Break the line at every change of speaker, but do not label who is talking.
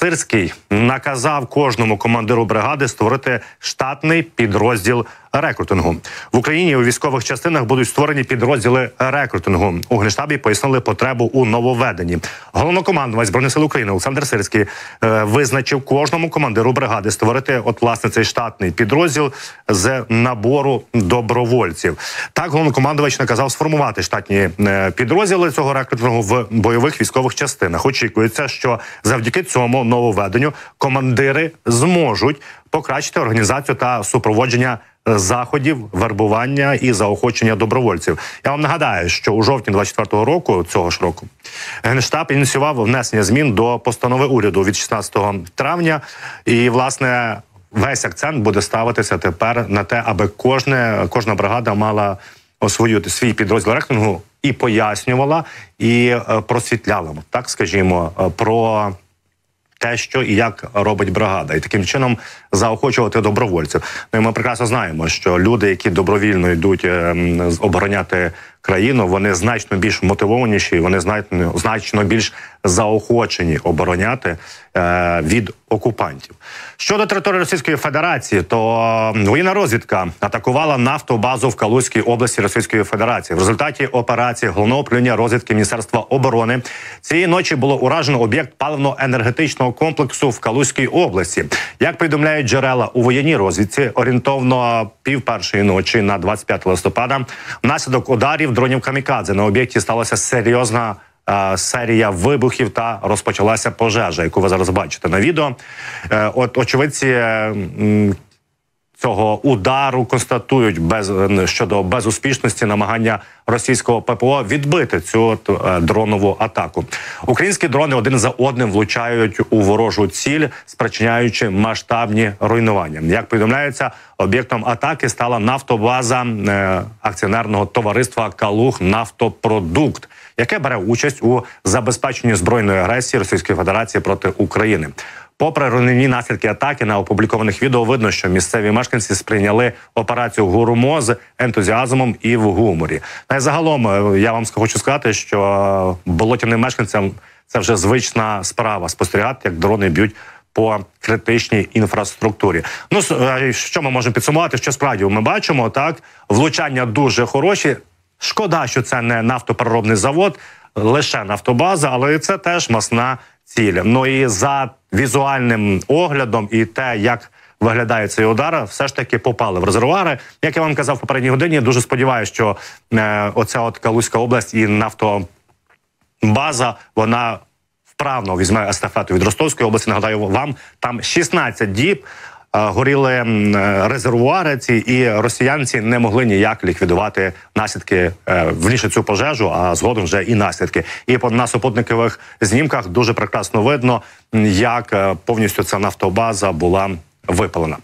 Сирський наказав кожному командиру бригади створити штатний підрозділ рекрутингу в Україні. У військових частинах будуть створені підрозділи рекрутингу. У генштабі пояснили потребу у нововведенні. Головнокомандувач збройних сил України Олександр Сирський е, визначив кожному командиру бригади створити от власне цей штатний підрозділ з набору добровольців. Так головнокомандувач наказав сформувати штатні е, підрозділи цього рекрутингу в бойових військових частинах. Очікується, що завдяки цьому нововведенню командири зможуть покращити організацію та супроводження заходів вербування і заохочення добровольців. Я вам нагадаю, що у жовтні 24-го року цього ж року генштаб ініціював внесення змін до постанови уряду від 16 травня, і власне. Весь акцент буде ставитися тепер на те, аби кожне кожна бригада мала свою свій підрозділ рекінгу і пояснювала, і е, просвітляла так, скажімо, е, про те, що і як робить бригада, і таким чином заохочувати добровольців. Ну і ми прекрасно знаємо, що люди, які добровільно йдуть е, обороняти країну, вони значно більш мотивованіші, вони значно значно більш заохочені обороняти е, від окупантів. Щодо території Російської Федерації, то воєнна розвідка атакувала нафтобазу в Калузькій області Російської Федерації. В результаті операції головного управління розвідки Міністерства оборони цієї ночі було уражено об'єкт паливно-енергетичного комплексу в Калузькій області. Як повідомляють джерела у воєнній розвідці, орієнтовно пів першої ночі на 25 листопада, внаслідок ударів дронів камікадзе на об'єкті сталася серйозна. Серія вибухів та розпочалася пожежа, яку ви зараз бачите на відео. Е, от очевидці цього удару констатують без щодо безуспішності намагання російського ППО відбити цю е, дронову атаку. Українські дрони один за одним влучають у ворожу ціль, спричиняючи масштабні руйнування. Як повідомляється, об'єктом атаки стала нафтобаза е, акціонерного товариства Калух Нафтопродукт. Яке бере участь у забезпеченні збройної агресії Російської Федерації проти України? Попри руйнівні наслідки атаки на опублікованих відео, видно, що місцеві мешканці сприйняли операцію гурмо з ентузіазмом і в гуморі. Та й загалом е, я вам хочу сказати, що болотяним мешканцям це вже звична справа спостерігати, як дрони б'ють. По критичній інфраструктурі, ну е, що ми можемо підсумувати? Що справді ми бачимо так, влучання дуже хороші. Шкода, що це не нафтопереробний завод, лише нафтобаза, але це теж масна ціль. Ну і за візуальним оглядом, і те, як виглядає цей удар, все ж таки попали в резервуари. Як я вам казав в попередній годині, я дуже сподіваюся, що е, оця от Калузька область і нафтобаза, вона вправно візьме естафету від Ростовської області. Нагадаю вам там 16 діб. Е, горіли резервуари ці, і росіянці не могли ніяк ліквідувати наслідки е, вніше цю пожежу, а згодом вже і наслідки. І на супутникових знімках дуже прекрасно видно, як е, повністю ця нафтобаза була випалена.